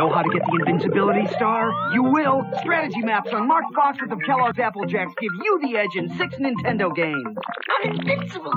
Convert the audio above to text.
Know how to get the invincibility star? You will. Strategy maps on Mark Foxworth of Kellogg's Apple Jacks give you the edge in six Nintendo games. I'm invincible.